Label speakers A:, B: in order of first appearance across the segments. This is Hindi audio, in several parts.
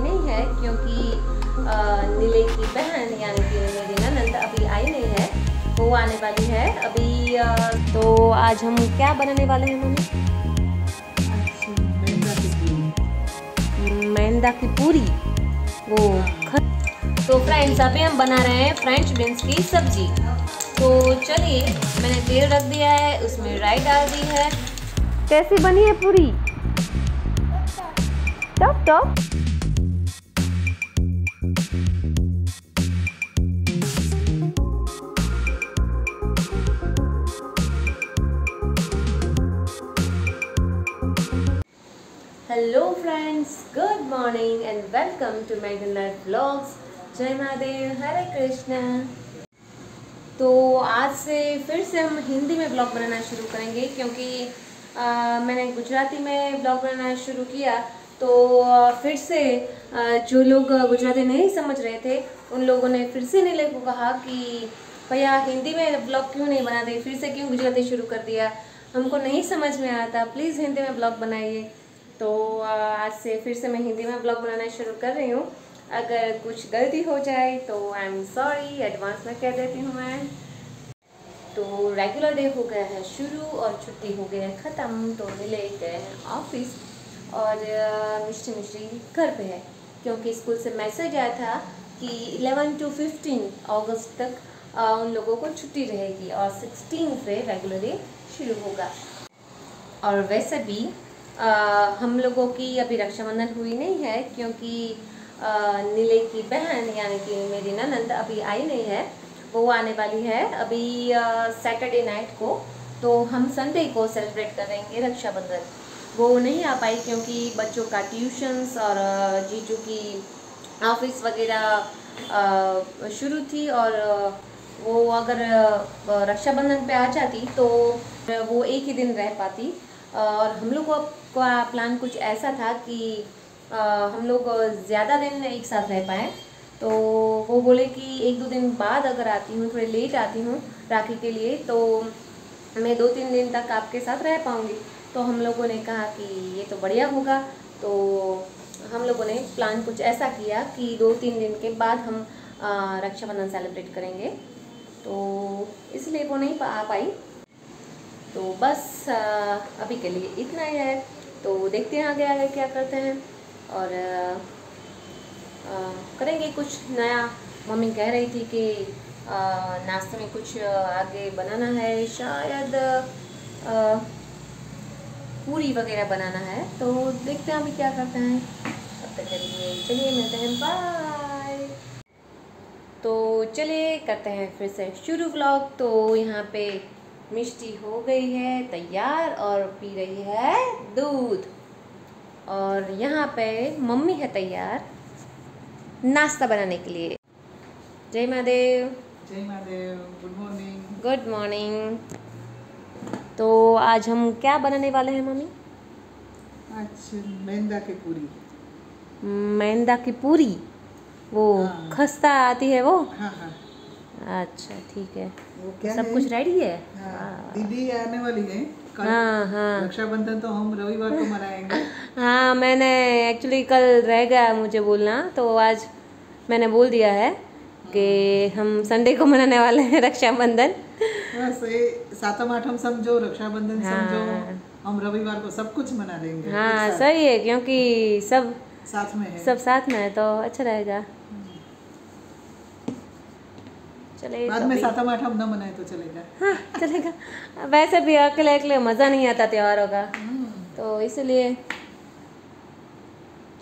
A: हुई नहीं है क्योंकि नीले की बहन यानी कि मेरी ननद अभी आई नहीं है वो आने वाली है। अभी आ, तो आज हम क्या बनाने वाले हैं मम्मी? मैदा की पूरी। वो ख... तो फ्रेंड्स अभी हम बना रहे हैं फ्रेंच बीन्स की सब्ज़ी। तो चलिए मैंने तेल रख दिया है उसमें राई डाल दी है। कैसी बनी है पूरी? Top top. Friends good morning and welcome to मैगनर blogs जय महादेव हरे कृष्णा तो आज से फिर से हम हिंदी में ब्लॉग बनाना शुरू करेंगे क्योंकि आ, मैंने गुजराती में ब्लॉग बनाना शुरू किया। तो फिर से जो लोग गुजराती नहीं समझ रहे थे उन लोगों ने फिर से नीले को कहा कि भैया हिंदी में ब्लॉग क्यों नहीं बनाते फिर से क्यों गुजराती शुरू कर दिया? हमको नहीं समझ में आता। प्लीज़ हिंदी में ब्लॉग बनाइए। तो आज से फिर से मैं हिंदी में ब्लॉग बनाना शुरू कर रही हूँ। अगर कुछ गलती हो जाए तो आई एम सॉरी एडवांस में कह देती हूँ मैं। तो रेगुलर डे हो गया है शुरू और छुट्टी हो गई है ख़त्म तो मिले गए हैं ऑफ़िस और मिश्री मिश्री घर पे है। क्योंकि स्कूल से मैसेज आया था कि 11 टू 15 अगस्त तक आ, उन लोगों को छुट्टी रहेगी और 16 से रेगुलर डे शुरू होगा। और वैसे भी आ, हम लोगों की अभी रक्षाबंधन हुई नहीं है क्योंकि नीले की बहन यानी कि मेरी ननद अभी आई नहीं है। वो आने वाली है अभी सैटरडे नाइट को। तो हम संडे को सेलिब्रेट करेंगे रक्षाबंधन। वो नहीं आ पाई क्योंकि बच्चों का ट्यूशन्स और जीजू की ऑफ़िस वगैरह शुरू थी और वो अगर रक्षाबंधन पे आ जाती तो वो एक ही दिन रह पाती। और हम लोग का प्लान कुछ ऐसा था कि आ, हम लोग ज़्यादा दिन एक साथ रह पाए। तो वो बोले कि एक दो दिन बाद अगर आती हूँ थोड़े लेट आती हूँ राखी के लिए तो मैं दो तीन दिन तक आपके साथ रह पाऊँगी। तो हम लोगों ने कहा कि ये तो बढ़िया होगा। तो हम लोगों ने प्लान कुछ ऐसा किया कि दो तीन दिन के बाद हम रक्षाबंधन सेलिब्रेट करेंगे। तो इसलिए वो नहीं आ पाई। तो बस आ, अभी के लिए इतना ही है। तो देखते हैं आगे आगे क्या करते हैं। और आ, आ, करेंगे कुछ नया। मम्मी कह रही थी कि नाश्ते में कुछ आगे बनाना है। शायद आ, पूरी वगैरह बनाना है। तो देखते हैं अभी क्या करते हैं। तब तक चलिए चलिए मिलते हैं। बाय तो चलिए करते हैं फिर से शुरू ब्लॉग तो यहाँ पे मिष्टी हो गई है तैयार और पी रही है दूध। और यहाँ पे मम्मी है तैयार नाश्ता बनाने के लिए। जय महादेव।
B: जय Mahadev. Good morning
A: good morning तो आज हम क्या बनाने वाले हैं मम्मी?
B: आज मैदा की पूरी।
A: मैदा की पूरी? वो
B: हाँ।
A: खस्ता आती है वो?
B: हाँ हाँ।
A: अच्छा ठीक है।
B: वो क्या
A: सब
B: है?
A: कुछ रेडी है?
B: हाँ, दीदी आने वाली है।
A: हाँ हाँ।
B: रक्षाबंधन तो हम रविवार को मनाएँगे।
A: हाँ मैंने एक्चुअली कल रह गया मुझे बोलना तो आज मैंने बोल दिया है कि हम संडे को मनाने वाले हैं रक्षाबंधन।
B: बस ये सातम आठम समझो रक्षाबंधन
A: हाँ।
B: समझो हम रविवार को सब कुछ मना लेंगे
A: हाँ सही है क्योंकि सब
B: साथ में है।
A: सब साथ में है तो अच्छा रहेगा। चले
B: बाद में सातम आठम न मनाए तो चलेगा।
A: हाँ चलेगा। वैसे भी अकेले अकेले मज़ा नहीं आता त्योहारों का
B: हम्म,
A: तो इसलिए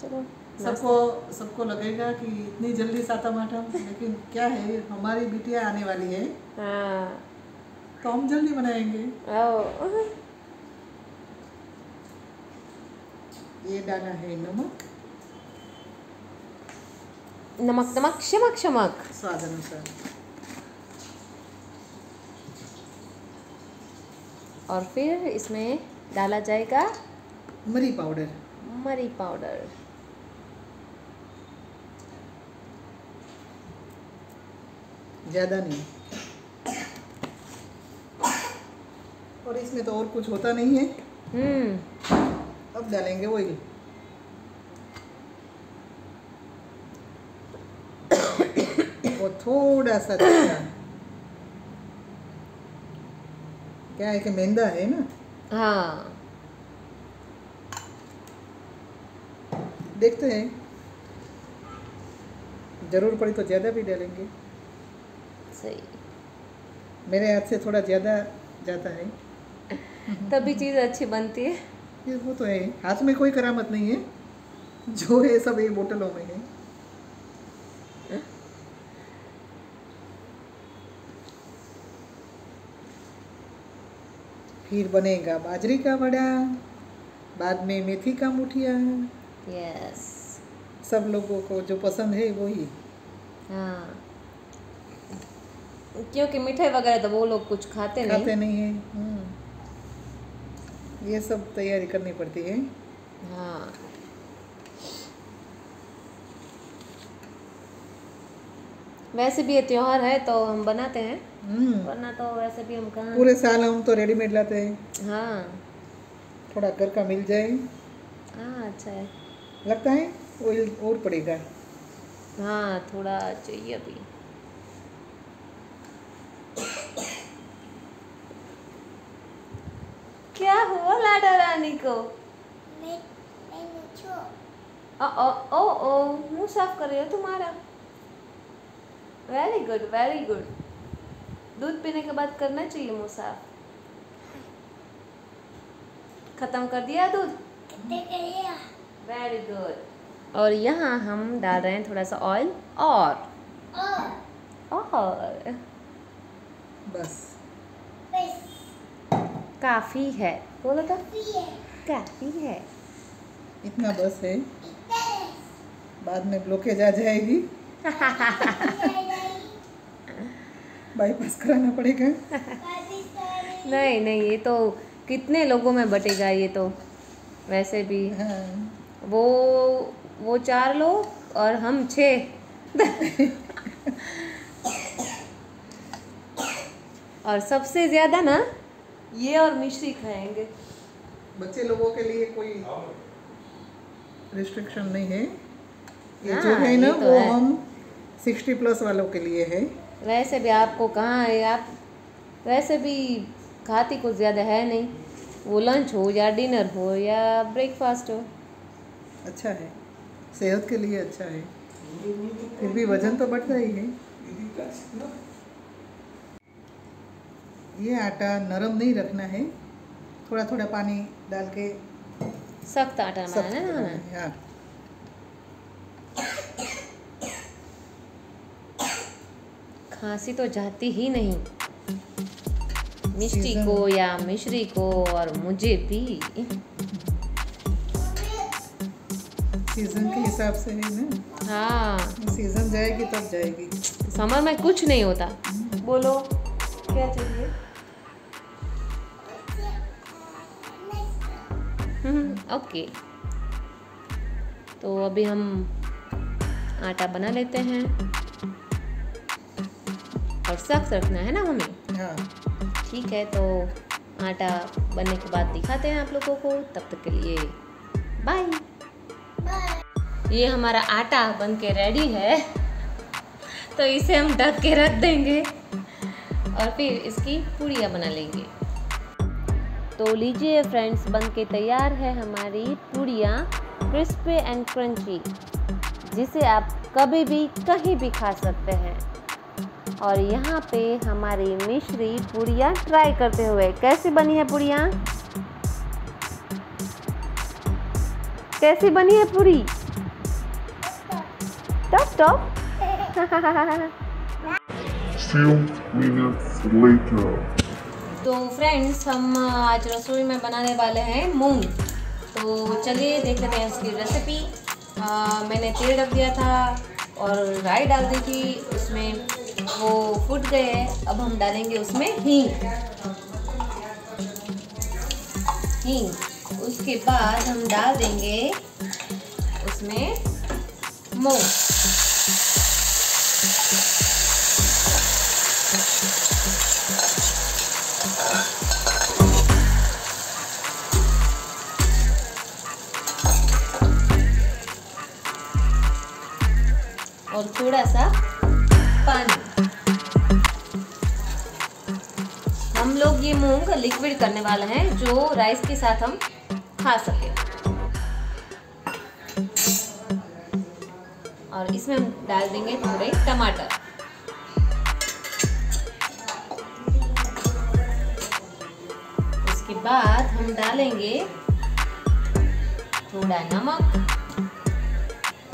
A: चलो
B: सबको सबको लगेगा कि इतनी जल्दी सातम आठम लेकिन क्या है हमारी बिटिया आने वाली है।
A: हाँ।
B: तो हम जल्दी मनाएँगे।
A: ओ
B: ये डाला है नमक।
A: नमक नमक शमक शमक।
B: स्वाद अनुसार।
A: और फिर इसमें डाला जाएगा
B: मरी पाउडर।
A: मरी पाउडर।
B: ज़्यादा नहीं। और इसमें तो और कुछ होता नहीं है।
A: हम्म।
B: अब डालेंगे ऑयल और थोड़ा सा जीरा क्या है कि मैदा है ना?
A: हाँ।
B: देखते हैं। ज़रूर पड़ी तो ज़्यादा भी डालेंगे।
A: सही।
B: मेरे हाथ से थोड़ा ज़्यादा जाता है।
A: तभी चीज़ अच्छी बनती है।
B: ये वो तो है। हाथ में कोई करामत नहीं है। जो है सब ये बोतलों में है। फिर बनेगा बाजरी का वड़ा बाद में मेथी का मुठिया।
A: यस
B: सब लोगों को जो पसंद है वो
A: ही हाँ। क्योंकि मिठाई वगैरह तो वो लोग कुछ खाते नहीं।
B: खाते नहीं है। हम्म। ये सब तैयारी करनी पड़ती है।
A: हाँ। वैसे भी ये त्योहार है तो हम बनाते हैं।
B: हम्म।
A: वरना तो वैसे भी हम कहाँ
B: पूरे साल हम तो रेडीमेड लाते हैं।
A: हाँ।
B: थोड़ा घर का मिल जाए।
A: हाँ अच्छा है।
B: लगता है ऑयल और पड़ेगा।
A: हाँ थोड़ा चाहिए अभी। क्या हुआ लाडा रानी को? ओ ओ ओ ओ मुँह साफ़ कर रही हो तुम्हारा? वेरी गुड वेरी गुड दूध पीने के बाद करना चाहिए मुँह साफ़ खत्म कर दिया दूध? वेरी गुड और यहाँ हम डाल रहे हैं थोड़ा सा ऑयल और। और।
B: बस।
A: काफ़ी है। बोलो तो। काफ़ी है।
B: इतना बस है। बाद में ब्लॉकेज आ जाएगी। बाईपास कराना पड़ेगा।
A: नहीं नहीं ये तो कितने लोगों में बटेगा ये तो? वैसे भी।
B: हाँ।
A: वो वो चार लोग और हम छः और सबसे ज़्यादा ना ये और मिश्री खाएँगे।
B: बच्चे लोगों के लिए कोई रिस्ट्रिक्शन नहीं है। ये
A: हाँ,
B: जो है ना
A: तो
B: वो
A: है।
B: हम सिक्सटी प्लस वालों के लिए है।
A: वैसे भी आपको कहाँ है? आप वैसे भी खाती कुछ ज़्यादा है नहीं। वो लंच हो या डिनर हो या ब्रेकफास्ट हो।
B: अच्छा है। सेहत के लिए अच्छा है। फिर भी वज़न तो बढ़ता ही है। ये आटा नरम नहीं रखना है। थोड़ा थोड़ा पानी डाल के
A: सख्त आटा
B: सख्त
A: बनाना है ना
B: है,
A: खांसी तो जाती ही नहीं। मिष्टी को या मिश्री को और मुझे भी।
B: सीज़न के हिसाब से है ना?
A: हाँ।
B: सीज़न जाएगी तब जाएगी।
A: समर में कुछ नहीं होता। बोलो क्या चाहिए? हम्म, ओके तो अभी हम आटा बना लेते हैं। और सख्त रखना है ना हमें?
B: हाँ।
A: ठीक है तो आटा बनने के बाद दिखाते हैं आप लोगों को। तब तक के लिए बाय ये हमारा आटा बन के रेडी है। तो इसे हम ढक के रख देंगे और फिर इसकी पूड़ियाँ बना लेंगे। तो लीजिए फ्रेंड्स बन के तैयार है हमारी पूड़ियाँ क्रिस्पी एंड क्रंची जिसे आप कभी भी कहीं भी खा सकते हैं। और यहाँ पे हमारी मिश्री पूड़ियाँ ट्राई करते हुए कैसी बनी है पूड़ियाँ? कैसी बनी है पूरी? Top top.
C: Few minutes later.
A: तो फ्रेंड्स हम आज रसोई में बनाने वाले हैं मूंग। तो चलिए देख लेते हैं उसकी रेसिपी आ, मैंने तेल रख दिया था और राई डाल दी थी उसमें वो फूट गए हैं। अब हम डालेंगे उसमें हींग। हींग। उसके बाद हम डाल देंगे उसमें मो और थोड़ा सा पानी। मूंग लिक्विड करने वाले हैं, जो राइस के साथ हम खा सके और इसमें हम डाल देंगे थोड़े टमाटर। उसके बाद हम डालेंगे थोड़ा नमक,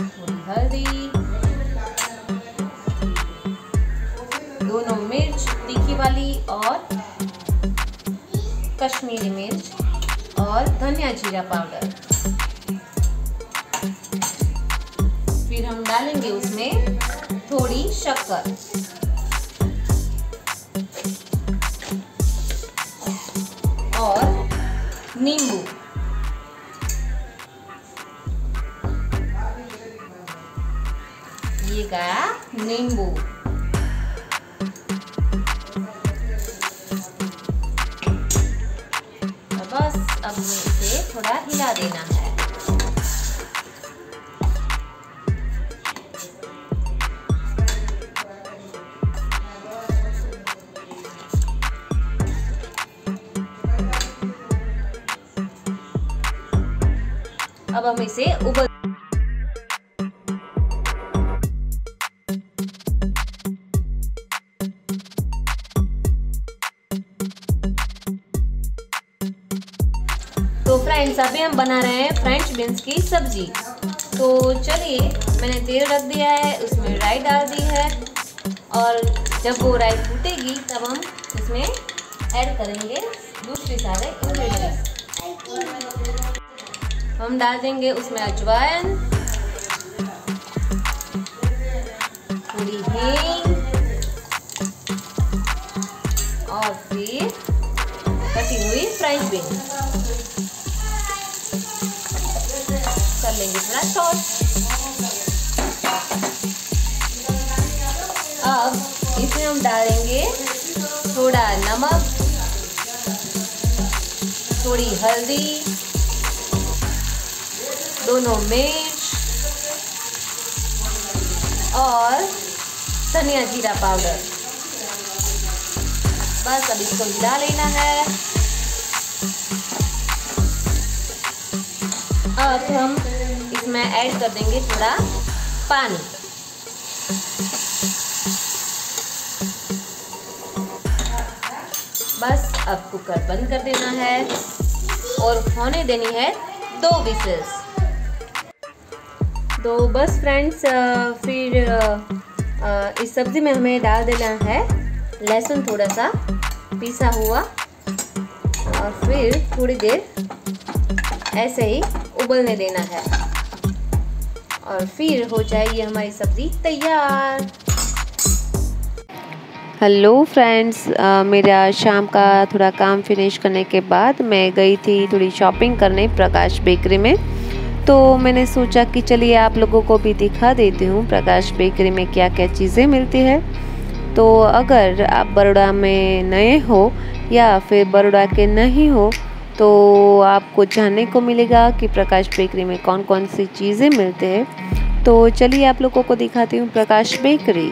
A: थोड़ी हल्दी, दोनों मिर्च, तीखी वाली और कश्मीरी मिर्च और धनिया जीरा पाउडर। फिर हम डालेंगे उसमें थोड़ी शक्कर। और नींबू। ये गया नींबू। बस अब इसे थोड़ा हिला देना है। अब हम इसे उबल बना रहे हैं फ्रेंच बीन्स की सब्ज़ी। तो चलिए, मैंने तेल रख दिया है, उसमें राई डाल दी है। और जब वो राई फूटेगी, तब हम इसमें ऐड करेंगे दूसरे सारे इंग्रेडिएंट्स हम डाल देंगे उसमें अजवाइन थोड़ी हींग, और फिर कटी हुई फ्रेंच बीन कर लेंगे थोड़ा सॉस अब इसमें हम डालेंगे थोड़ा नमक, थोड़ी हल्दी, दोनों मिर्च, और धनिया जीरा पाउडर। बस अब इसको मिला लेना है। अब हम इसमें ऐड कर देंगे थोड़ा पानी। बस अब कुकर बंद कर देना है और होने देनी है दो विसल्स तो बस फ्रेंड्स फिर इस सब्ज़ी में हमें डाल देना है लहसुन थोड़ा सा पीसा हुआ। और फिर थोड़ी देर ऐसे ही उबलने देना है। और फिर हो जाएगी हमारी सब्ज़ी तैयार। हेलो फ्रेंड्स मेरा शाम का थोड़ा काम फिनिश करने के बाद मैं गई थी थोड़ी शॉपिंग करने प्रकाश बेकरी में। तो मैंने सोचा कि चलिए आप लोगों को भी दिखा देती हूँ प्रकाश बेकरी में क्या क्या चीज़ें मिलती है। तो अगर आप बड़ोड़ा में नए हो या फिर बड़ोड़ा के नहीं हो तो आपको जानने को मिलेगा कि प्रकाश बेकरी में कौन कौन सी चीज़ें मिलते हैं। तो चलिए आप लोगों को दिखाती हूँ Prakash bakery.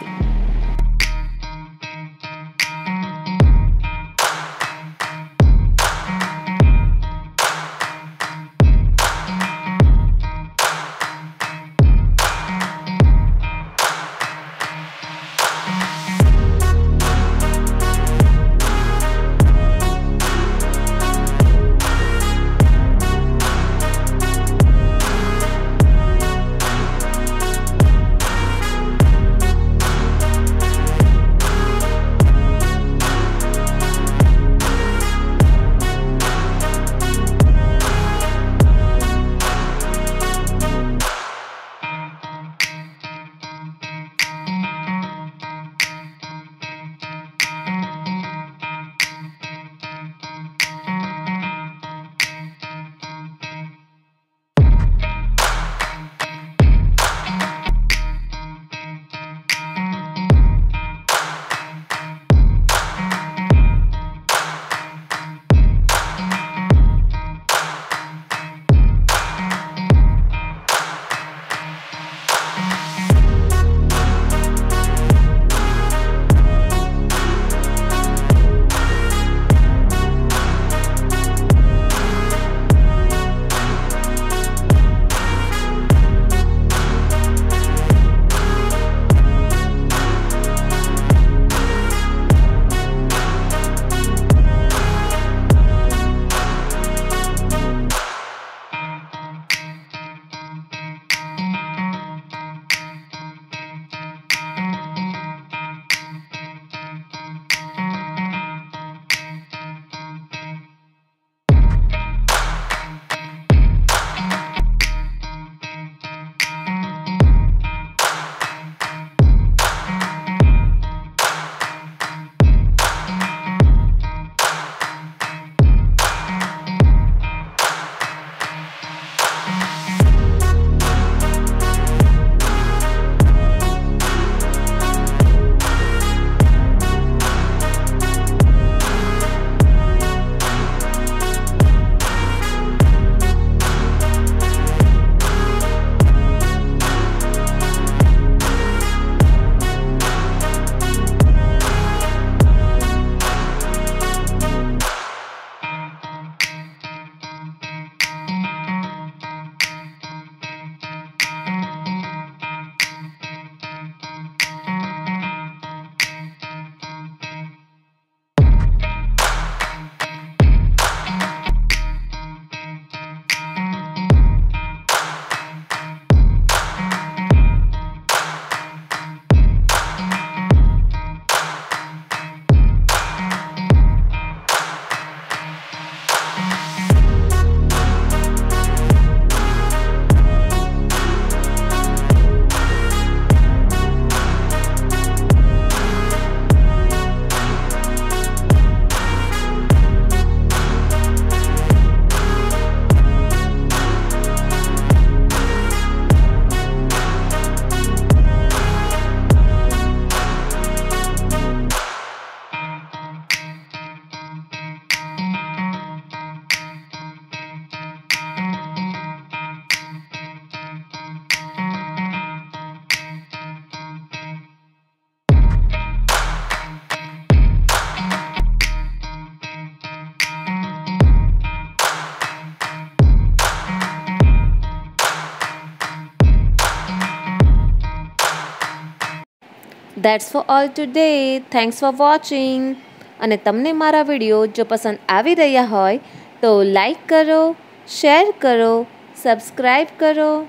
A: That's for all today thanks for watching અને તમને મારા વીડિયો જો પસંદ આવી રહ્યા હોય, તો લાઈક કરો શેર કરો સબસ્ક્રાઈબ કરો.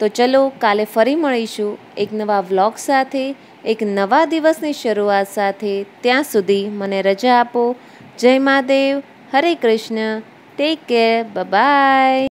A: તો ચલો કાલે ફરી મળીશું એક નવા વ્લોગ સાથે, એક નવા દિવસની શરૂઆત સાથે. ત્યાં સુધી મને રજા આપો. જય મહાદેવ. હરે કૃષ્ણ. Take care bye